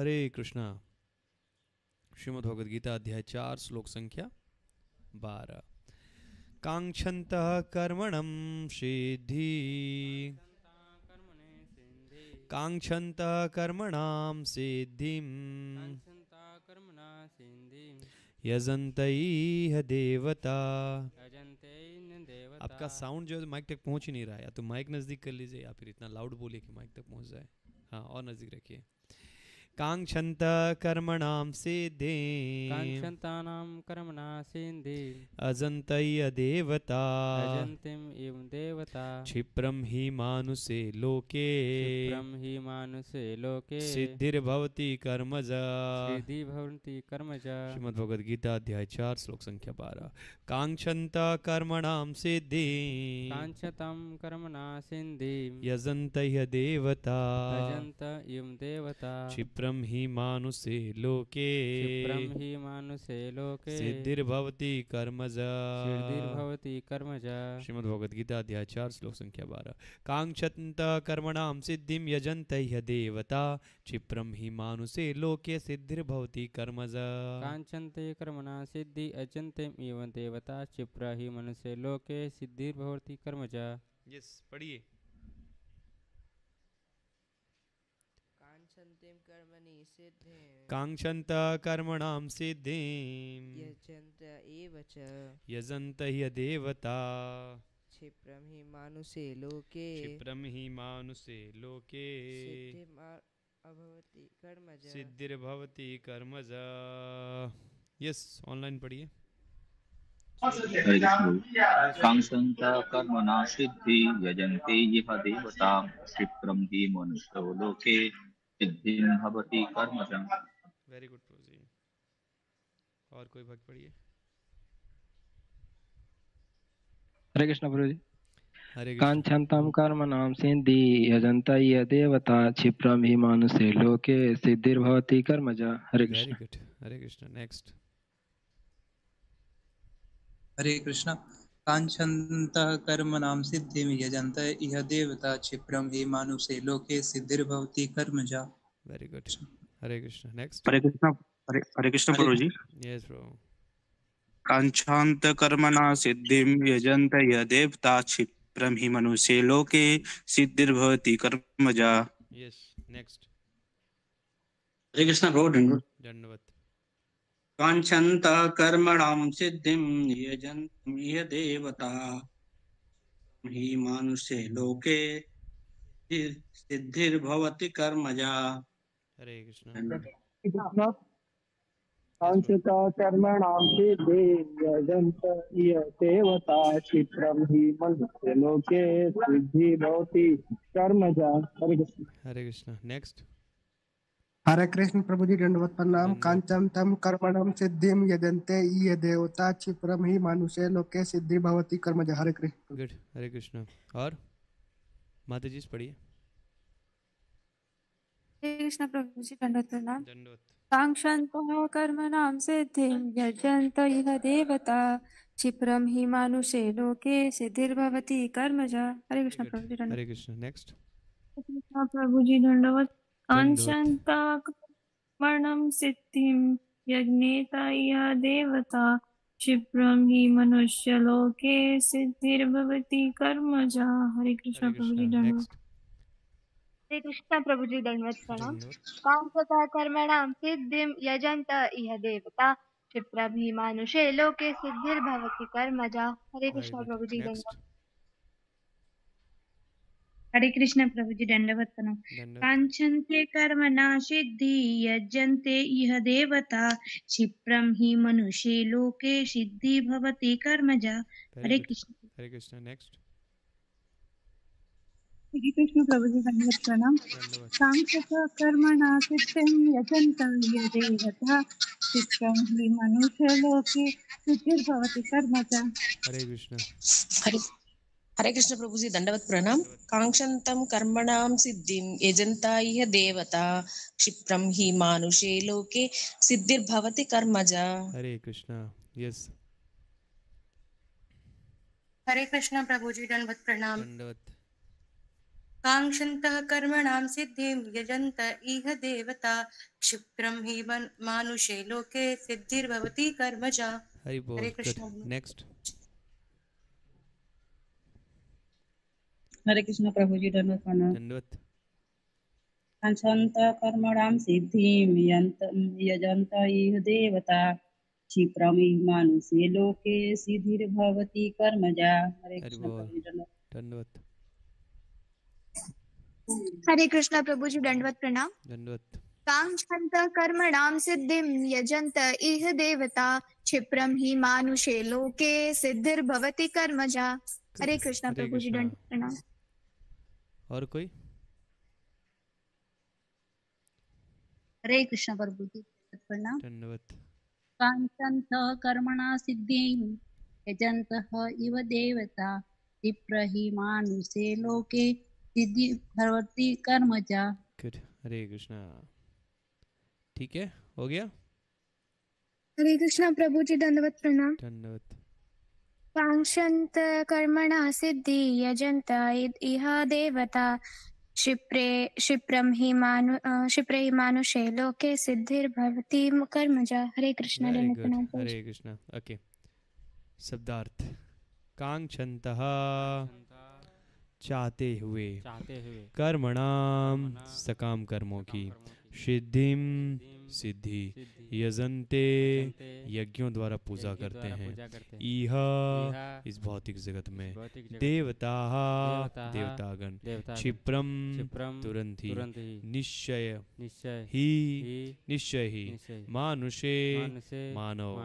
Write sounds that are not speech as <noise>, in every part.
हरे कृष्णा। श्रीमद् भगवद गीता अध्याय चार, श्लोक संख्या बारह। कांक्षत कर्मणम सिद्धि। कांक्षत कर्मणाम कर्मणा देवता देवता। आपका साउंड जो है माइक तक पहुँच ही नहीं रहा है। या तो माइक नज़दीक कर लीजिए, या फिर इतना लाउड बोलिए कि माइक तक पहुँच जाए। हाँ और नज़दीक रखिए। कांक्षत कर्मणाम सिद्धि। काङ्क्षन्तानां कर्मणा देवता। देवता। क्षिप्रम हि मानुषे लोके। क्षिप्रं हि मानुषे लोके। सिद्धिर्भवति कर्मज। सिद्धि भवन्ति कर्मज। गीता अध्याय चार श्लोक संख्या बारह। कांक्षन्त कर्मणाम सिद्धि। काञ्क्षतां कर्मणा सिन्धि यजन्त ह्य देवता। यजन्त देवता। क्षिप्रम हि मानुषे लोके। क्षिप्रं हि मानुषे लोके। सिद्धिर्भवति कर्मज। सिद्धिर्भवति कर्मज। गीता अध्याय चार श्लोक संख्या बारह। कांक्षत कर्मणाम सिद्धिम यजंत देवता। क्षिप्रम हि मानुषे लोके सिद्धिर्भवति कर्मज। काञ्चन्ते कर्मणा सिद्धि अजन्ते एवं देवता। क्षिप्र हि मनुष्य लोके सिद्धिर्भवति कर्मज। यस पढ़िए। काञ्चन्तीं कर्मणि सिद्धिं। यजन्त एव च। यजंत ह्य देवता। क्षिप्रं हि मानुषे लोके। क्षिप्रम हि मानुषे लोके। अभवति कर्मज। सिद्धिर्भवति कर्मज। यस ऑनलाइन पढ़िए। कांक्षन्त कर्मणा सिद्धि यजन्ते इह देवता। क्षिप्रं हि मनुष्यो लोके। सिद्धिं भवति कर्मजम् वेरी गुड प्रभु जी और कोई भक्त पढ़िए? हरे कृष्ण प्रभु जी कांक्षन्तं कर्मणां सिद्धि यजन्त ये देवता क्षिप्रं हि मानुषे लोके सिद्धिर्भवति कर्मज। हरे कृष्ण। हरे कृष्ण। नेक्स्ट हरे कृष्ण। काञ्छन्तः कर्मणां सिद्धिं यजन्त इह देवता क्षिप्रं हि मानुषे लोके सिद्धिर्भवति कर्मजा। Very good Hare Krishna next Hare Krishna Hare Hare Krishna Hare प्रभु जी यस ब्रो कांक्षांत कर्मणा सिद्धिं यजन्त य देवता क्षिप्रं हि मनुष्ये लोके सिद्धिर्भवति कर्मजा यस नेक्स्ट हरे कृष्ण प्रभु दंडवत दंडवत कांक्षन्त कर्मणां सिद्धिं यजन्तं इह देवता हि मानुषे लोके सिद्धिर्भवति कर्मजा हरे कृष्ण। कांक्षिता कर्मणां सिद्धि यजन्त इह देवता क्षिप्रं हि मनुष्य लोके सिद्धि भवति कर्मजा हरे कृष्ण। हरे कृष्ण नेक्स्ट हरे कृष्ण प्रभु जी दंडवत प्रणाम। कांचन तम कर्मणम सिद्धिम यजन्ते ये देवता क्षिप्रम ही मानुषे लोके सिद्धि भवति कर्म हरे कृष्ण। गुड हरे कृष्ण। और माता जी पढ़िए। कृष्ण प्रभु जी प्रणाम। कर्मणां सिद्धिं यजन्त इह देवता क्षिप्रं हि मानुषे लोके सिद्धिर्भवति कर्मज। हरे कृष्ण प्रभु जी हरे कृष्ण नेक्स्ट कृष्ण प्रभु जी दंडवत दंडवत। कांक्षन्ता कर्मणं यज्ञेता देवता क्षिप्रं हि मनुष्यलोके सिद्धिर्भवति कर्मजा। हरे कृष्ण प्रभु जी दंडवत हरे कृष्ण प्रभु जी दंडवत प्रणाम दंडवत कांसतः कर्मणां सिद्धिं यजन्त इह देवता। क्षिप्रभि मानुषे लोके सिद्धिर्भवति कर्मजा। हरे कृष्ण प्रभु जी दंडवत हरे कृष्ण प्रभु जी दंडवत प्रणाम दंडवत काञ्चन्ते कर्मणा सिद्धि यजन्ते इह देवता। क्षिप्रं हि मनुष्ये लोके सिद्धि भवति कर्मजा। हरे कृष्ण। हरे कृष्ण नेक्स्ट हरे कृष्ण प्रभु जी दंडवत प्रणाम दंडवत कांक्षत कर्मणा सिद्धिं यजन्त इह देवता क्षिप्रं हि मनुष्य लोके सिद्धिर्भवति कर्मजा हरे कृष्ण हरे हरे कृष्ण प्रभु जी दंडवत प्रणाम। दंडवत कांक्षन्तं कर्मणां सिद्धिं यजन्ता देवता क्षिप्रं हि मानुषे लोके सिद्धिर्भवति कर्मजा। हरे कृष्ण यस हरे कृष्ण प्रभु जी दंडवत प्रणाम। दंडवत। काङ्क्षन्तः कर्मणां सिद्धिं यजन्त इह देवता। क्षिप्रं हि मन्- मानुषे लोके सिद्धिर्भवति कर्मजा। हरि बोल हरे कृष्ण। नेक्स्ट हरे कृष्ण प्रभु जी धन्यवाद। प्रणाम दंडवत कांक्षन्त कर्मणां सिद्धिं यजन्त इह देवता। क्षिप्रमि मानुषे लोके सिद्धिर्भवति कर्मजा। हरे कृष्ण प्रभु जी दंडवत हरे कृष्ण प्रभु जी दंडवत प्रणाम। दंडवत। काङ्क्षन्त कर्मणां सिद्धिं यजन्त इह देवता क्षिप्रं हि मानुषे लोके सिद्धिर्भवति कर्मजा। हरे कृष्ण प्रभु जी। दंडवत प्रणाम। और कोई? हरे कृष्ण प्रभु जी प्रणाम। दंडवत। काञ्चन्त कर्मणा सिद्धिं यजन्तः इव देवता विप्रहि मानुषे लोके सिद्धि भवति कर्मजा गुड हरे कृष्णा ठीक है? हो गया? हरे कृष्ण प्रभु जी दंडवत प्रणाम दंडवत काङ्क्षन्त कर्मणः सिद्धि यजन्त इह देवता क्षिप्रे क्षिप्रं हि मानु क्षिप्रे हि मानुषे लोके सिद्धिर्भवति कर्मजा हरे कृष्ण हरे कृष्णा ओके शब्दार्थ कांक्षन्तः चाहते हुए। चाहते हुए। कर्मणाम सकाम कर्मों की। सिद्धिम सिद्धि यजंते यज्ञों द्वारा पूजा करते हैं। इह इस भौतिक जगत में। देवता देवतागण। क्षिप्रम तुरंत ही निश्चय निश्चय। ही। निश्चय ही। मानुषे मानव,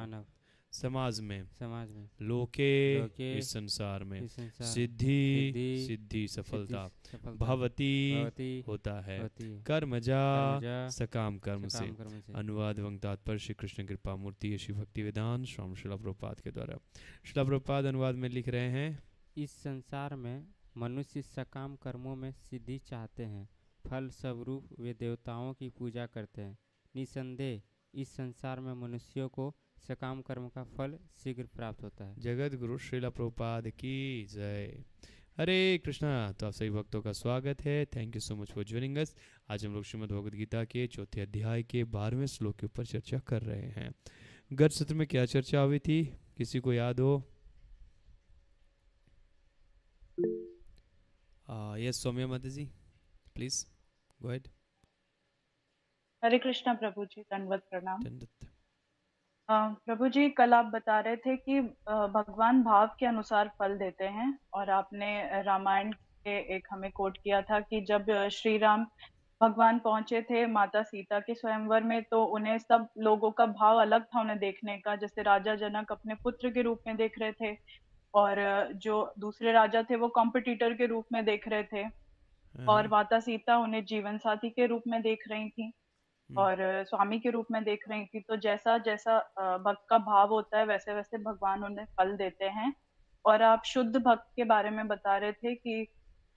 समाज में समाज में, लोके लोके, इस संसार में। संसार सिद्धि सिद्धि, सफलता। भवती होता है। कर्मजा कर्मजा, सकाम कर्म से। सकाम कर्म से। अनुवाद एवं तात्पर्य श्री कृष्ण कृपा मूर्ति श्री भक्ति वेदांत स्वामी शिला प्रभुपाद के द्वारा। शिला प्रभुपाद अनुवाद में लिख रहे हैं इस संसार में मनुष्य सकाम कर्मों में सिद्धि चाहते हैं। फल स्वरूप वे देवताओं की पूजा करते हैं। निसंदेह इस संसार में मनुष्यों को सकाम कर्म का फल शीघ्र प्राप्त होता है। जगत गुरु श्रीला प्रभुपाद की जय। हरे कृष्णा तो आप सभी भक्तों का स्वागत है। Thank you so much for joining us आज हम लोग श्रीमद् भगवद गीता के चौथे अध्याय के बारहवें श्लोक के ऊपर चर्चा कर रहे हैं। गत सत्र में क्या चर्चा हुई थी? किसी को याद हो? यस सौम्या माता जी प्लीज़ गो हरे कृष्णा प्रभु जी दंडवत प्रणाम। दंडवत। प्रभु जी कल आप बता रहे थे कि अ, भगवान भाव के अनुसार फल देते हैं और आपने रामायण के एक हमें कोट किया था कि जब श्री राम भगवान पहुँचे थे माता सीता के स्वयंवर में तो उन्हें सब लोगों का भाव अलग था उन्हें देखने का। जैसे राजा जनक अपने पुत्र के रूप में देख रहे थे और जो दूसरे राजा थे वो कॉम्पिटिटर के रूप में देख रहे थे। और माता सीता उन्हें जीवन साथी के रूप में देख रही थी। और स्वामी के रूप में देख रही थी तो जैसा जैसा भक्त का भाव होता है, वैसे वैसे भगवान उन्हें फल देते हैं। और आप शुद्ध भक्त के बारे में बता रहे थे कि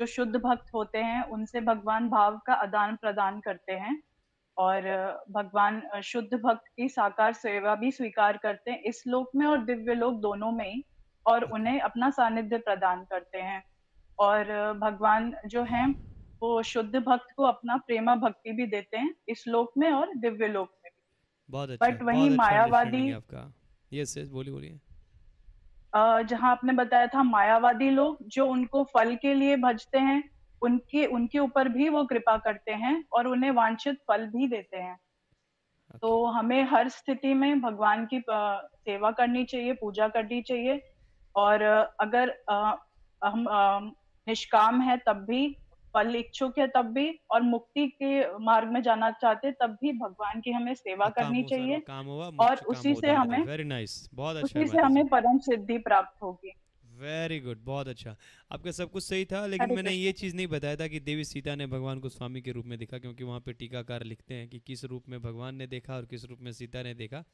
जो शुद्ध भक्त होते हैं, उनसे भगवान भाव का आदान प्रदान करते हैं। और भगवान शुद्ध भक्त की साकार सेवा भी स्वीकार करते हैं इस लोक में और दिव्य लोक दोनों में ही, और उन्हें अपना सानिध्य प्रदान करते हैं। और भगवान जो हैं वो शुद्ध भक्त को अपना प्रेमा भक्ति भी देते हैं इस लोक में और दिव्य लोक में बहुत अच्छा बट वही अच्छा मायावादी आपका। यस यस बोलिए बोलिए। जहाँ आपने बताया था मायावादी लोग जो उनको फल के लिए भजते हैं उनके उनके ऊपर भी वो कृपा करते हैं और उन्हें वांछित फल भी देते हैं। तो हमें हर स्थिति में भगवान की सेवा करनी चाहिए पूजा करनी चाहिए और अगर हम निष्काम है तब भी इच्छुक है तब भी और मुक्ति के मार्ग में जाना चाहते तब भी भगवान की हमें सेवा करनी चाहिए काम हुआ और उसी से हमें वेरी नाइस बहुत अच्छा उसी से हमें परम सिद्धि प्राप्त होगी। वेरी गुड बहुत अच्छा। आपका सब कुछ सही था लेकिन मैंने ये चीज़ नहीं बताया था कि देवी सीता ने भगवान को स्वामी के रूप में देखा क्योंकि वहाँ पे टीकाकार लिखते हैं कि किस रूप में भगवान ने देखा और किस रूप में सीता ने देखा।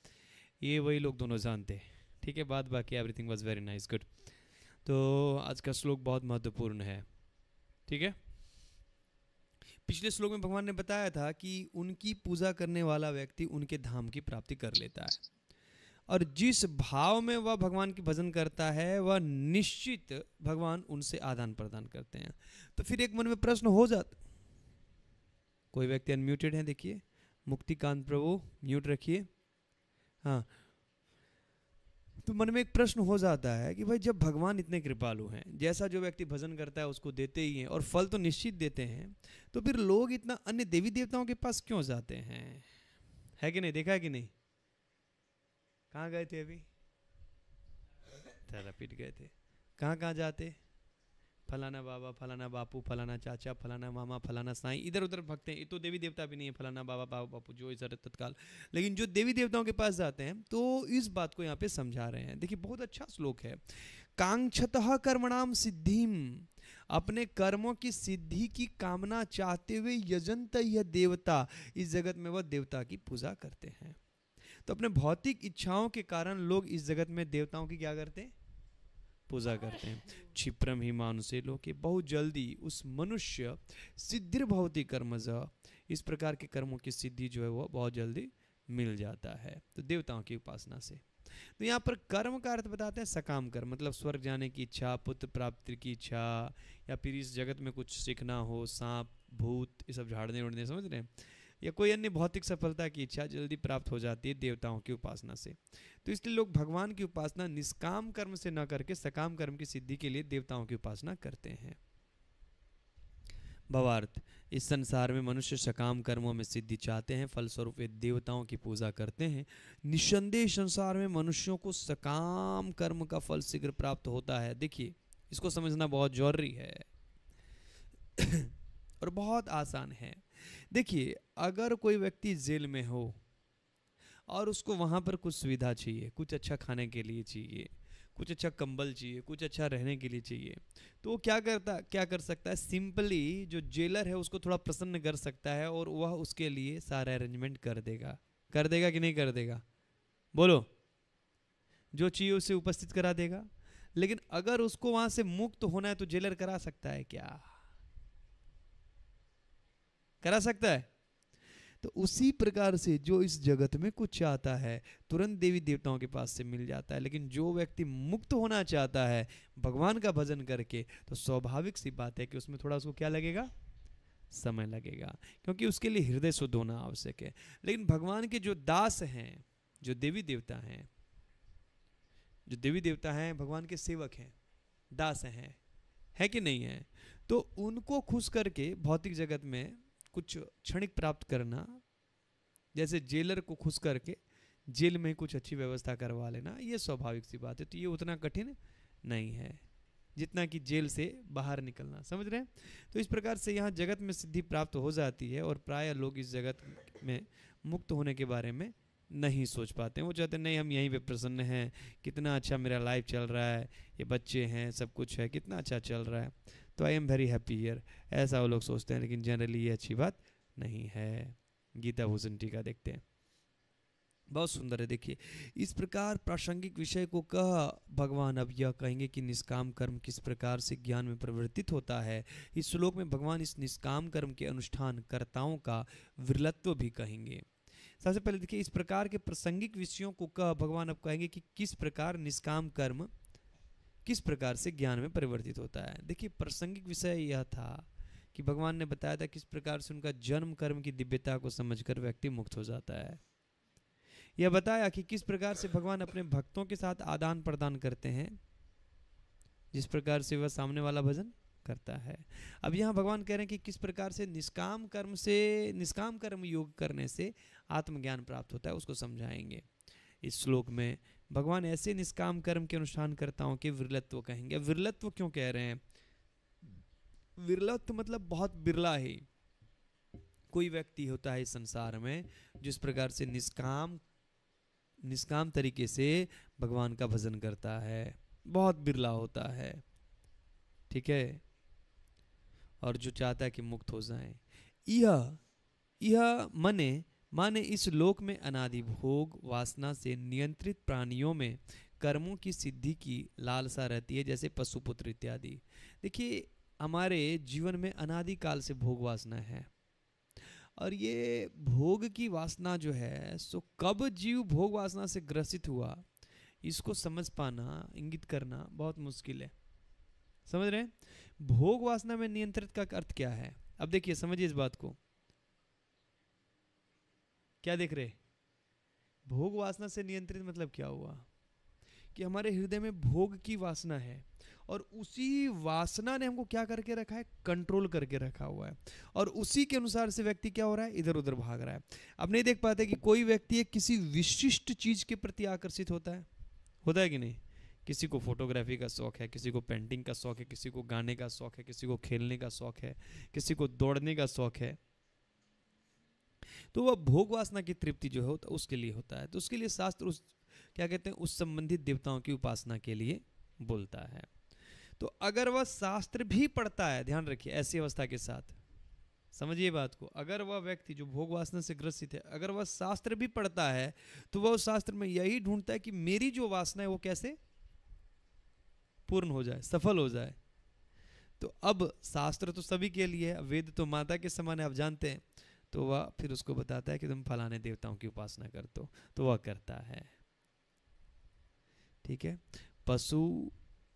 ये वही लोग दोनों जानते हैं। ठीक है बात बाकी everything was very nice good तो आज का श्लोक बहुत महत्वपूर्ण है। ठीक है? पिछले श्लोक में भगवान ने बताया था कि उनकी पूजा करने वाला व्यक्ति उनके धाम की प्राप्ति कर लेता है। और जिस भाव में वह भगवान की भजन करता है, वह निश्चित भगवान उनसे आदान प्रदान करते हैं। तो फिर एक मन में प्रश्न हो जाता कोई व्यक्ति अनम्यूटेड है, देखिए। मुक्तिकांत प्रभु म्यूट रखिए। हाँ तो मन में एक प्रश्न हो जाता है कि भाई जब भगवान इतने कृपालु हैं, जैसा जो व्यक्ति भजन करता है उसको देते ही हैं और फल तो निश्चित देते हैं तो फिर लोग इतना अन्य देवी देवताओं के पास क्यों जाते हैं? है कि नहीं? देखा है कि नहीं? कहाँ गए थे अभी? तारापीठ गए थे। कहाँ कहाँ जाते? फलाना बाबा, फलाना बापू, फलाना चाचा, फलाना मामा, फलाना साई इधर उधर भगते हैं। ये तो देवी देवता भी नहीं है, फलाना बाबा बाबा, बापू, जो इधर तत्काल। लेकिन जो देवी देवताओं के पास जाते हैं तो इस बात को यहाँ पे समझा रहे हैं। देखिए, बहुत अच्छा श्लोक है। कांक्षत कर्मणाम सिद्धिम अपने कर्मों की सिद्धि की कामना चाहते हुए यजंत यह देवता। इस जगत में वह देवता की पूजा करते हैं। तो अपने भौतिक इच्छाओं के कारण लोग इस जगत में देवताओं की क्या करते हैं? पूजा करते हैं। क्षिप्रम ही मानुषे लोग बहुत जल्दी उस मनुष्य सिद्धिर भौतिक कर्मज, इस प्रकार के कर्मों की सिद्धि जो है वो बहुत जल्दी मिल जाता है। तो देवताओं की उपासना से। तो यहाँ पर कर्म का अर्थ बताते हैं, सकाम कर्म। मतलब स्वर्ग जाने की इच्छा, पुत्र प्राप्ति की इच्छा, या फिर इस जगत में कुछ सीखना हो, सांप, भूत, ये सब झाड़ने उड़ने समझ रहे हैं? या कोई अन्य भौतिक सफलता की इच्छा जल्दी प्राप्त हो जाती है देवताओं की उपासना से। तो इसलिए लोग भगवान की उपासना निष्काम कर्म से न करके सकाम कर्म की सिद्धि के लिए देवताओं की उपासना करते हैं। भवार्थ, इस संसार में मनुष्य सकाम कर्मों में सिद्धि चाहते हैं, फलस्वरूप वे देवताओं की पूजा करते हैं। निसंदेह संसार में मनुष्यों को सकाम कर्म का फल शीघ्र प्राप्त होता है। देखिए, इसको समझना बहुत ज़रूरी है। <coughs> और बहुत आसान है। देखिए, अगर कोई व्यक्ति जेल में हो और उसको वहाँ पर कुछ सुविधा चाहिए, कुछ अच्छा खाने के लिए चाहिए, कुछ अच्छा कंबल चाहिए, कुछ अच्छा रहने के लिए चाहिए तो वो क्या करता, क्या कर सकता है? सिंपली जो जेलर है उसको थोड़ा प्रसन्न कर सकता है और वह उसके लिए सारा अरेंजमेंट कर देगा। कर देगा कि नहीं कर देगा? बोलो। जो चाहिए उसे उपस्थित करा देगा। लेकिन अगर उसको वहाँ से मुक्त होना है तो जेलर करा सकता है क्या? करा सकता है? तो उसी प्रकार से जो इस जगत में कुछ चाहता है, तुरंत देवी देवताओं के पास से मिल जाता है। लेकिन जो व्यक्ति मुक्त होना चाहता है, भगवान का भजन करके तो स्वाभाविक सी बात है कि उसमें थोड़ा उसको क्या लगेगा? समय लगेगा। क्योंकि उसके लिए हृदय शुद्ध होना आवश्यक है। लेकिन भगवान के जो दास हैं, जो देवी देवता हैं, जो देवी देवता हैं, भगवान के सेवक हैं, दास हैं, है कि नहीं है तो उनको खुश करके भौतिक जगत में कुछ क्षणिक प्राप्त करना, जैसे जेलर को खुश करके जेल में कुछ अच्छी व्यवस्था करवा लेना, ये स्वाभाविक सी बात है। तो ये उतना कठिन नहीं है, जितना कि जेल से बाहर निकलना, समझ रहे हैं? तो इस प्रकार से यहाँ जगत में सिद्धि प्राप्त हो जाती है और प्राय लोग इस जगत में मुक्त होने के बारे में नहीं सोच पाते हैं। वो चाहते हैं, नहीं, हम यहीं पे प्रसन्न हैं, कितना अच्छा मेरा लाइफ चल रहा है, ये बच्चे हैं, सब कुछ है, कितना अच्छा चल रहा है। तो I am very happy year ऐसा वो लोग सोचते हैं, लेकिन जनरली ये अच्छी बात नहीं है। गीता भूषण टीका देखते हैं। बहुत सुंदर है, देखिए। इस प्रकार प्रासंगिक विषय को कह भगवान अब यह कहेंगे कि निष्काम कर्म किस प्रकार से ज्ञान में परिवर्तित होता है। इस श्लोक में भगवान इस निष्काम कर्म के अनुष्ठान कर्ताओं का विरलत्व भी कहेंगे। सबसे पहले देखिए, इस प्रकार के प्रासंगिक विषयों को कह भगवान अब कहेंगे कि किस प्रकार निष्काम कर्म किस प्रकार से ज्ञान में परिवर्तित होता है? देखिए, प्रासंगिक विषय यह था कि भगवान ने बताया था किस प्रकार से उनका जन्म कर्म की दिव्यता को समझकर व्यक्ति मुक्त हो जाता है। यह बताया कि किस प्रकार से भगवान अपने भक्तों के साथ आदान प्रदान करते हैं, जिस प्रकार से वह सामने वाला भजन करता है। अब यहाँ भगवान कह रहे हैं कि किस प्रकार से निष्काम कर्म से, निष्काम कर्म योग करने से आत्मज्ञान प्राप्त होता है, उसको समझाएँगे। इस श्लोक में भगवान ऐसे निष्काम कर्म के अनुष्ठान करताओं के विरलत्व कहेंगे। विरलत्व क्यों कह रहे हैं? विरलत्व मतलब बहुत बिरला है। कोई व्यक्ति होता है संसार में जिस प्रकार से निष्काम निष्काम तरीके से भगवान का भजन करता है, बहुत बिरला होता है। ठीक है? और जो चाहता है कि मुक्त हो जाए। यह यह मने माने इस लोक में अनादि भोग वासना से नियंत्रित प्राणियों में कर्मों की सिद्धि की लालसा रहती है, जैसे पशुपुत्र इत्यादि। देखिए, हमारे जीवन में अनादि काल से भोग वासना है। और ये भोग की वासना जो है, सो कब जीव भोग वासना से ग्रसित हुआ, इसको समझ पाना, इंगित करना बहुत मुश्किल है। समझ रहे हैं? भोग वासना में नियंत्रित का अर्थ क्या है? अब देखिए, समझिए इस बात को। क्या देख रहे? भोग वासना से नियंत्रित मतलब क्या हुआ? कि हमारे हृदय में भोग की वासना है और उसी वासना ने हमको क्या करके रखा है? कंट्रोल करके रखा हुआ है। और उसी के अनुसार से व्यक्ति क्या हो रहा है? इधर उधर भाग रहा है। अब नहीं देख पाते कि कोई व्यक्ति एक किसी विशिष्ट चीज़ के प्रति आकर्षित होता है? होता है कि नहीं? किसी को फोटोग्राफी का शौक है, किसी को पेंटिंग का शौक है, किसी को गाने का शौक है, किसी को खेलने का शौक है, किसी को दौड़ने का शौक है। तो वह भोग वासना की तृप्ति जो है उसके लिए होता है। तो उसके लिए शास्त्र उस, क्या कहते हैं, उस संबंधित देवताओं की उपासना के लिए बोलता है। तो अगर वह शास्त्र भी पढ़ता है, ध्यान रखिए, ऐसी अवस्था के साथ, समझिए बात को, अगर वह व्यक्ति जो भोग वासना से ग्रसित है, अगर वह शास्त्र भी पढ़ता है तो वह उस शास्त्र में यही ढूंढता है कि मेरी जो वासना है वो कैसे पूर्ण हो जाए, सफल हो जाए। तो अब शास्त्र तो सभी के लिए है वेद तो माता के समान है, आप जानते हैं। तो वह फिर उसको बताता है कि तुम फलाने देवताओं की उपासना कर दो तो वह करता है। ठीक है? पशु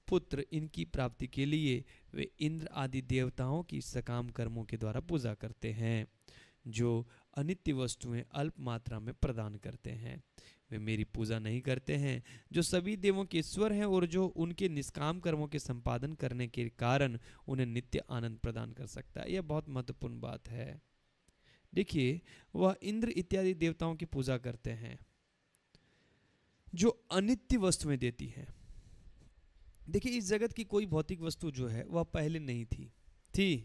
पुत्र इनकी प्राप्ति के लिए वे इंद्र आदि देवताओं की सकाम कर्मों के द्वारा पूजा करते हैं, जो अनित्य वस्तुएँ अल्प मात्रा में प्रदान करते हैं। वे मेरी पूजा नहीं करते हैं, जो सभी देवों के ईश्वर हैं और जो उनके निष्काम कर्मों के संपादन करने के कारण उन्हें नित्य आनंद प्रदान कर सकता है। यह बहुत महत्वपूर्ण बात है। देखिए, वह इंद्र इत्यादि देवताओं की पूजा करते हैं, जो अनित्य वस्तुएँ देती हैं। देखिए, इस जगत की कोई भौतिक वस्तु जो है, वह पहले नहीं थी। थी।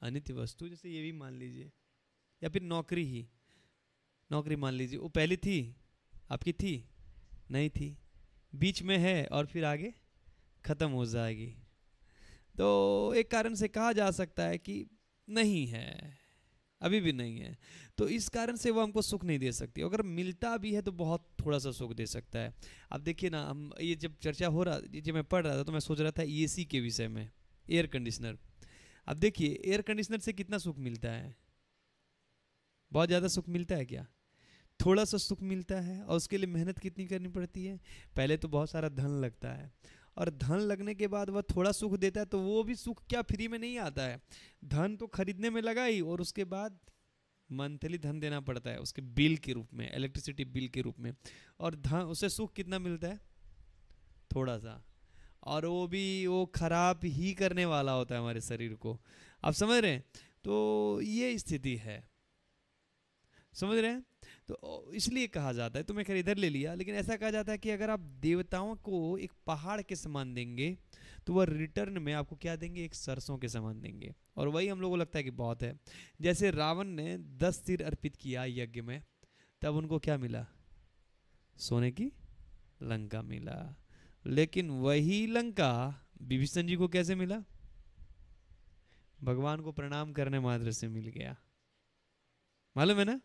अनित्य वस्तु, जैसे ये भी मान लीजिए, या फिर नौकरी ही। नौकरी मान लीजिए, वो पहले थी। आपकी थी? नहीं थी। बीच में है और फिर आगे ख़त्म हो जाएगी। तो एक कारण से कहा जा सकता है कि नहीं है, अभी भी नहीं है। तो इस कारण से वो हमको सुख नहीं दे सकती। अगर मिलता भी है तो बहुत थोड़ा सा सुख दे सकता है। अब देखिए ना, हम ये जब चर्चा हो रहा जब मैं पढ़ रहा था तो मैं सोच रहा था एसी के विषय में एयर कंडीशनर अब देखिए एयर कंडीशनर से कितना सुख मिलता है? बहुत ज़्यादा सुख मिलता है क्या? थोड़ा सा सुख मिलता है और उसके लिए मेहनत कितनी करनी पड़ती है? पहले तो बहुत सारा धन लगता है। और धन लगने के बाद वह थोड़ा सुख देता है तो वो भी सुख क्या फ्री में नहीं आता है। धन तो खरीदने में लगा ही, और उसके बाद मंथली धन देना पड़ता है, उसके बिल के रूप में इलेक्ट्रिसिटी बिल के रूप में। और धन, उसे सुख कितना मिलता है? थोड़ा सा और वो भी, वो खराब ही करने वाला होता है हमारे शरीर को। आप समझ रहे हैं? तो ये स्थिति है। समझ रहे हैं? तो इसलिए कहा जाता है। तो मैं खैर इधर ले लिया, लेकिन ऐसा कहा जाता है कि अगर आप देवताओं को एक पहाड़ के समान देंगे तो वह रिटर्न में आपको क्या देंगे? एक सरसों के समान देंगे। और वही हम लोगों को लगता है कि बहुत है। जैसे रावण ने दस सिर अर्पित किया यज्ञ में, तब उनको क्या मिला? सोने की लंका मिला। लेकिन वही लंका विभीषण जी को कैसे मिला? भगवान को प्रणाम करने मात्र से मिल गया। मालूम है ना?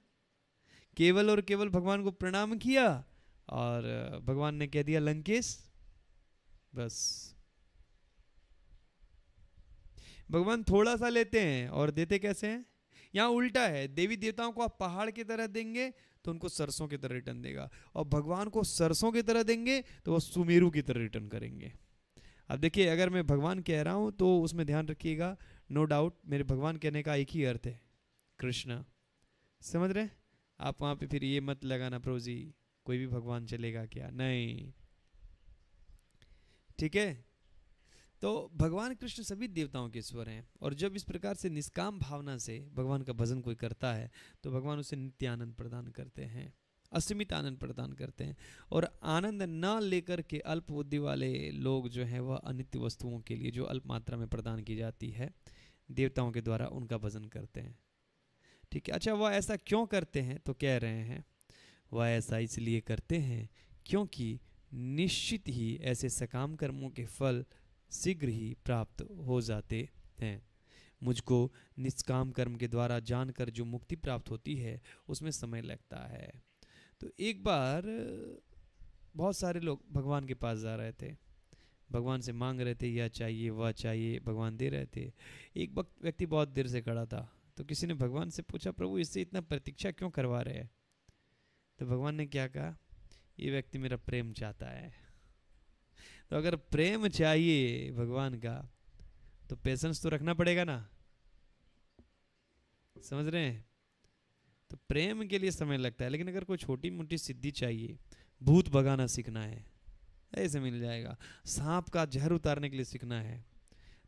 केवल और केवल भगवान को प्रणाम किया और भगवान ने कह दिया, लंकेश, बस। भगवान थोड़ा सा लेते हैं और देते कैसे हैं? यहाँ उल्टा है, देवी देवताओं को आप पहाड़ की तरह देंगे तो उनको सरसों की तरह रिटर्न देगा और भगवान को सरसों की तरह देंगे तो वो सुमेरु की तरह रिटर्न करेंगे। अब देखिए, अगर मैं भगवान कह रहा हूँ तो उसमें ध्यान रखिएगा नो डाउट मेरे भगवान कहने का एक ही अर्थ है, कृष्ण। समझ रहे आप वहाँ पे फिर ये मत लगाना प्रभु जी कोई भी भगवान चलेगा क्या? नहीं। ठीक है? तो भगवान कृष्ण सभी देवताओं के ईश्वर हैं और जब इस प्रकार से निष्काम भावना से भगवान का भजन कोई करता है तो भगवान उसे नित्य आनंद प्रदान करते हैं, असीमित आनंद प्रदान करते हैं और आनंद न लेकर के अल्प बुद्धि वाले लोग जो हैं वह अनित्य वस्तुओं के लिए जो अल्प मात्रा में प्रदान की जाती है, देवताओं के द्वारा उनका भजन करते हैं। ठीक है। अच्छा वह ऐसा क्यों करते हैं? तो कह रहे हैं, वह ऐसा इसलिए करते हैं क्योंकि निश्चित ही ऐसे सकाम कर्मों के फल शीघ्र ही प्राप्त हो जाते हैं। मुझको निष्काम कर्म के द्वारा जानकर जो मुक्ति प्राप्त होती है, उसमें समय लगता है। तो एक बार बहुत सारे लोग भगवान के पास जा रहे थे। भगवान से मांग रहे थे, यह चाहिए, वह चाहिए, भगवान दे रहे थे। एक व्यक्ति बहुत देर से खड़ा था। तो किसी ने भगवान से पूछा, प्रभु, इससे इतना प्रतीक्षा क्यों करवा रहे हैं? तो भगवान ने क्या कहा, ये व्यक्ति मेरा प्रेम चाहता है। तो अगर प्रेम चाहिए भगवान का तो पेशेंस तो रखना पड़ेगा ना। समझ रहे हैं? तो प्रेम के लिए समय लगता है, लेकिन अगर कोई छोटी मोटी सिद्धि चाहिए, भूत भगाना सीखना है, ऐसे मिल जाएगा। सांप का जहर उतारने के लिए सीखना है।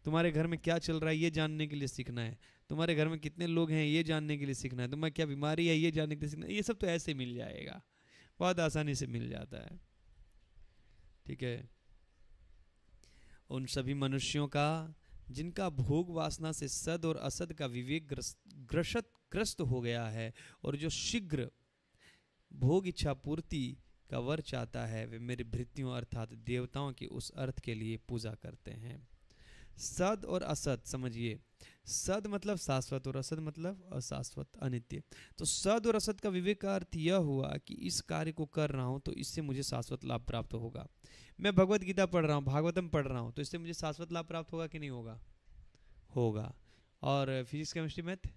तुम्हारे घर में क्या चल रहा है, ये जानने के लिए सीखना है। तुम्हारे घर में कितने लोग हैं, ये जानने के लिए सीखना है। तुम्हारे क्या बीमारी है, ये जानने के लिए सीखना है। ये सब तो ऐसे मिल जाएगा। बहुत आसानी से मिल जाता है। ठीक है? उन सभी मनुष्यों का, जिनका भोग वासना से सद और असद का विवेक ग्रसत, ग्रस्त हो गया है और जो शीघ्र भोग इच्छा पूर्ति का वर चाहता है, वे मेरी भृत्यों अर्थात देवताओं की उस अर्थ के लिए पूजा करते हैं। सद और असत समझिए। सद मतलब शाश्वत और असद मतलब अशाश्वत, अनित्य। तो सद और असद का विवेक का अर्थ यह हुआ कि इस कार्य को कर रहा हूँ तो इससे मुझे शाश्वत लाभ प्राप्त होगा। मैं भगवत गीता पढ़ रहा हूँ, भागवतम पढ़ रहा हूँ तो इससे मुझे शाश्वत लाभ प्राप्त होगा कि नहीं होगा? होगा। और फिजिक्स, केमिस्ट्री, मैथ?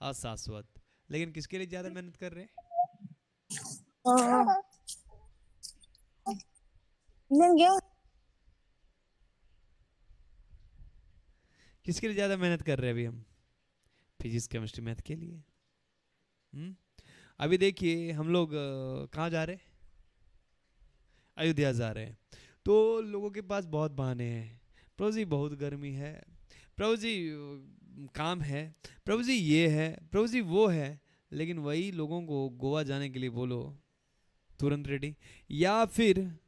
अशाश्वत। लेकिन किसके लिए ज़्यादा मेहनत कर रहे हैं? किसके लिए ज़्यादा मेहनत कर रहे हैं अभी हम? फिजिक्स केमिस्ट्री मैथ के लिए। हम्म? अभी देखिए, हम लोग कहाँ जा रहे हैं? अयोध्या जा रहे हैं। तो लोगों के पास बहुत बहाने हैं। प्रभु जी, बहुत गर्मी है। प्रभु जी काम है। प्रभु जी, ये है। प्रभु जी, वो है। लेकिन वही लोगों को गोवा जाने के लिए बोलो, तुरंत रेडी या फिर,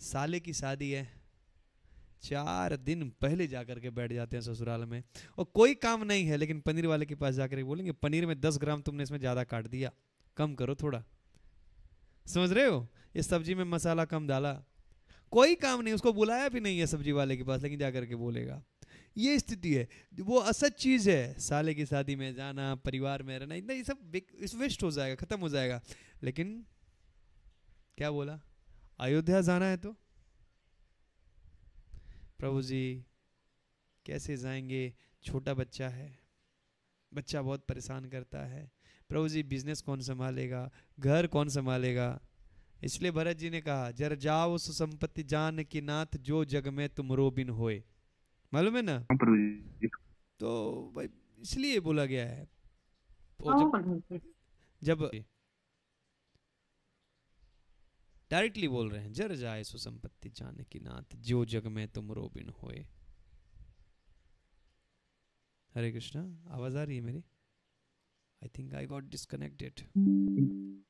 साले की शादी है। चार दिन पहले जाकर के बैठ जाते हैं ससुराल में। और कोई काम नहीं है, लेकिन पनीर वाले के पास जाकर बोलेंगे, पनीर में दस ग्राम तुमने इसमें ज़्यादा काट दिया। कम करो थोड़ा। समझ रहे हो? इस सब्ज़ी में मसाला कम डाला। कोई काम नहीं, उसको बुलाया भी नहीं है सब्ज़ी वाले के पास, लेकिन जाकर के बोलेगा। ये स्थिति है। वो असत चीज़ है। साले की शादी में जाना, परिवार में रहना, इतना ये सब वेस्ट हो जाएगा, ख़त्म हो जाएगा। लेकिन क्या बोला? अयोध्या जाना है तो? प्रभु जी कैसे जाएँगे? छोटा बच्चा है। बच्चा बहुत परेशान करता है। प्रभु जी बिज़नेस कौन संभालेगा? घर कौन संभालेगा? इसलिए भरत जी ने कहा जर जाओ उस संपत्ति जान की नाथ जो जग में तुम रोबिन होए। मालूम है ना? हाँ, तो भाई इसलिए बोला गया है। जब, जब डायरेक्टली बोल रहे हैं जर जाए सुसंपत्ति जाने की नाथ जो जग में तुम रोबिन होए। हरे कृष्णा आवाज़ आ रही है मेरी? I think I got disconnected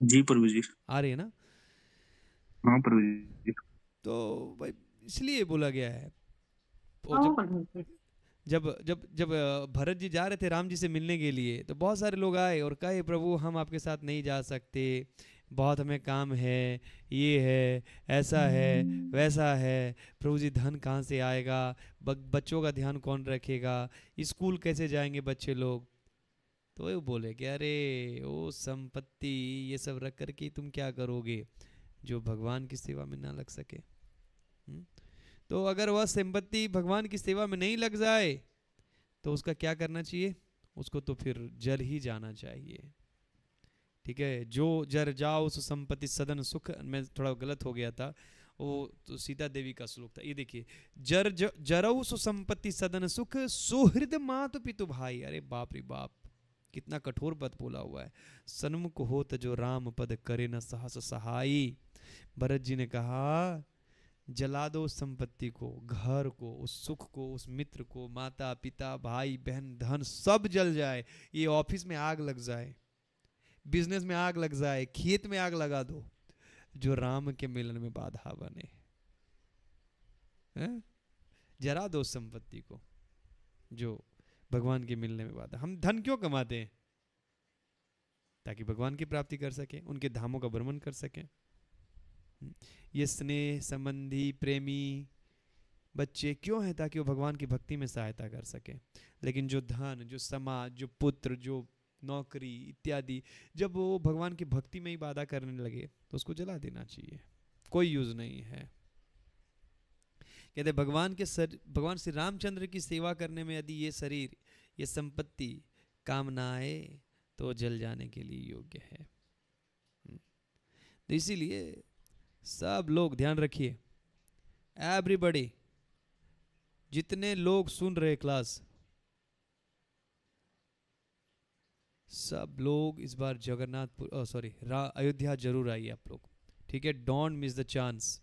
जी प्रभु जी। आ रही है ना? हाँ प्रभु जी। तो भाई इसलिए बोला गया है। हाँ, जब जब जब जब भरत जी जा रहे थे राम जी से मिलने के लिए तो बहुत सारे लोग आए और कहे प्रभु हम आपके साथ नहीं जा सकते। बहुत हमें काम है, ये है, ऐसा है, वैसा है। प्रभु जी, धन कहाँ से आएगा? बच्चों का ध्यान कौन रखेगा? स्कूल कैसे जाएँगे बच्चे लोग? तो वो बोले कि, अरे, ओ संपत्ति, ये सब रख कर के तुम क्या करोगे? जो भगवान की सेवा में ना लग सके? हम्म? तो अगर वह संपत्ति भगवान की सेवा में नहीं लग जाए तो उसका क्या करना चाहिए? उसको तो फिर जल ही जाना चाहिए। ठीक है? जो जर जाओ उस संपत्ति सदन, सुख, में थोड़ा गलत हो गया था, वो तो सीता देवी का श्लोक था। ये देखिए, जर जरऊ सुसंपत्ति, सदन, सुख, सुहृद मात पितु भाई। अरे बाप रे बाप, कितना कठोर पद बोला हुआ है। सन्मुख होत जो राम पद करे न सहस सहाई। भरत जी ने कहा, जला दो संपत्ति को, घर को, उस सुख को, उस मित्र को, माता, पिता, भाई, बहन, धन, सब जल जाए। ये ऑफ़िस में आग लग जाए। बिज़नेस में आग लग जाए, खेत में आग लगा दो, जो राम के मिलन में बाधा बने। जरा दो संपत्ति को, जो भगवान के मिलने में बाधा। हम धन क्यों कमाते हैं? ताकि भगवान की प्राप्ति कर सके, उनके धामों का भ्रमण कर सके। ये स्नेह, संबंधी, प्रेमी बच्चे क्यों हैं ताकि वो भगवान की भक्ति में सहायता कर सके? लेकिन जो धन, जो समाज, जो पुत्र, जो नौकरी इत्यादि, जब वो भगवान की भक्ति में ही बाधा करने लगे तो उसको जला देना चाहिए। कोई यूज़ नहीं है। कहते, भगवान के सर, भगवान श्री रामचंद्र की सेवा करने में यदि ये शरीर, ये संपत्ति काम ना आए तो जल जाने के लिए योग्य है। हम्म। तो इसीलिए सब लोग ध्यान रखिए। एवरीबडी जितने लोग सुन रहे क्लास सब लोग इस बार जगन्नाथपुर सॉरी अयोध्या ज़रूर आइए आप लोग। ठीक है? डोंट मिस द चांस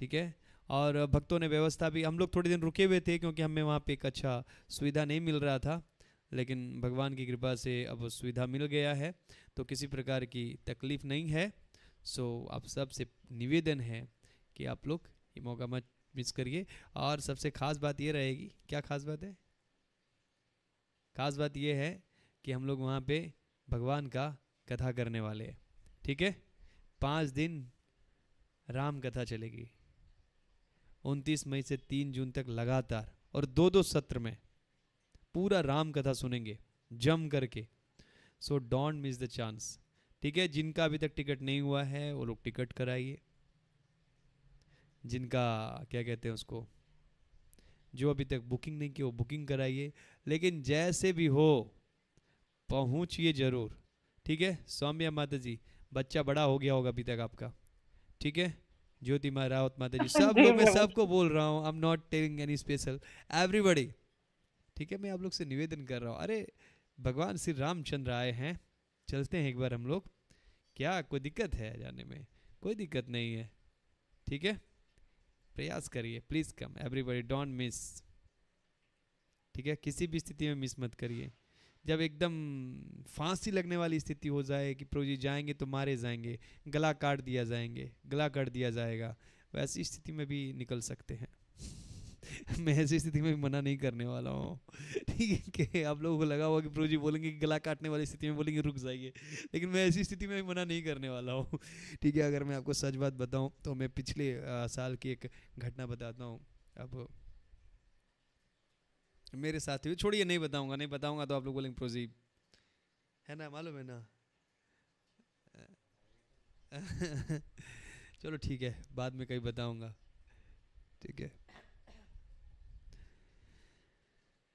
ठीक है? और भक्तों ने व्यवस्था भी, हम लोग थोड़े दिन रुके हुए थे क्योंकि हमें वहाँ पे एक अच्छा सुविधा नहीं मिल रहा था, लेकिन भगवान की कृपा से अब सुविधा मिल गया है तो किसी प्रकार की तकलीफ़ नहीं है। सो आप सबसे निवेदन है कि आप लोग ये मौका मत मिस करिए। और सबसे खास बात ये रहेगी, क्या खास बात है? खास बात ये है कि हम लोग वहाँ पे भगवान का कथा करने वाले हैं। ठीक है? पाँच दिन राम कथा चलेगी। उनतीस मई से तीन जून तक लगातार और दो दो सत्र में पूरा राम कथा सुनेंगे, जम करके। So don't miss the chance ठीक है? जिनका अभी तक टिकट नहीं हुआ है, वो लोग टिकट कराइए। जिनका, क्या कहते हैं उसको, जो अभी तक बुकिंग नहीं की वो बुकिंग कराइए। लेकिन जैसे भी हो पहुंचिए ज़रूर। ठीक है? सौम्या माता जी बच्चा बड़ा हो गया होगा अभी तक आपका। ठीक है? ज्योति रावत माता जी सब लोग मैं सबको बोल रहा हूँ I am not telling any special everybody ठीक है? मैं आप लोग से निवेदन कर रहा हूँ। अरे भगवान श्री रामचंद्र आए हैं। चलते हैं एक बार हम लोग। क्या कोई दिक्कत है जाने में? कोई दिक्कत नहीं है। ठीक है? प्रयास करिए please come everybody don't miss ठीक है? किसी भी स्थिति में मिस मत करिए। जब एकदम फांसी लगने वाली स्थिति हो जाए कि प्रोजी जाएँगे तो मारे जाएँगे, गला काट दिया जाएँगे, गला काट दिया जाएगा, वैसी स्थिति में भी निकल सकते हैं। <laughs> मैं ऐसी स्थिति में भी मना नहीं करने वाला हूँ। <laughs> ठीक है आप लोगों को लगा हुआ कि प्रोजी बोलेंगे कि गला काटने वाली स्थिति में बोलेंगे, रुक जाइए। लेकिन मैं ऐसी स्थिति में भी मना नहीं करने वाला हूँ। <laughs> ठीक है, अगर मैं आपको सच बात बताऊँ तो मैं पिछले साल की एक घटना बताता हूँ। अब मेरे साथ हुई। छोड़िए नहीं बताऊँगा नहीं बताऊँगा तो आप लोग बोलेंगे प्रोजी है ना मालूम है ना। <laughs> चलो ठीक है बाद में कहीं बताऊँगा। ठीक है।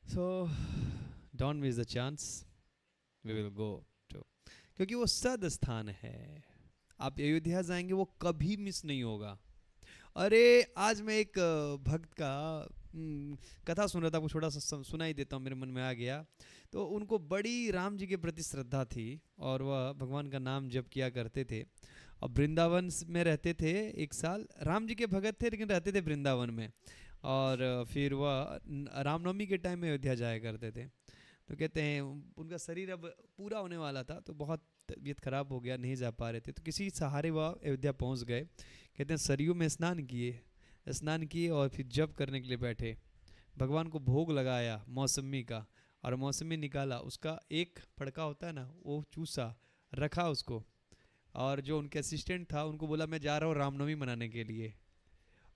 So don't miss the chance we will go to क्योंकि वो सद स्थान है। आप अयोध्या जाएँगे वो कभी मिस नहीं होगा। अरे आज मैं एक भक्त का कथा सुन रहा था आपको छोटा सा सुना ही देता हूँ, मेरे मन में आ गया। तो उनको बड़ी राम जी के प्रति श्रद्धा थी और वह भगवान का नाम जप किया करते थे। और वृंदावन में रहते थे एक साल। राम जी के भगत थे, लेकिन रहते थे वृंदावन में। और फिर वह रामनवमी के टाइम में अयोध्या जाया करते थे। तो कहते हैं, उनका शरीर अब पूरा होने वाला था तो बहुत तबीयत खराब हो गया, नहीं जा पा रहे थे। तो किसी सहारे वह अयोध्या पहुँच गए। कहते हैं, सरयू में स्नान किए। स्नान किए और फिर जब करने के लिए बैठे। भगवान को भोग लगाया मौसमी का और मौसमी निकाला। उसका एक फड़का होता है ना, वो चूसा, रखा उसको। और जो उनके असिस्टेंट था, उनको बोला, मैं जा रहा हूँ रामनवमी मनाने के लिए।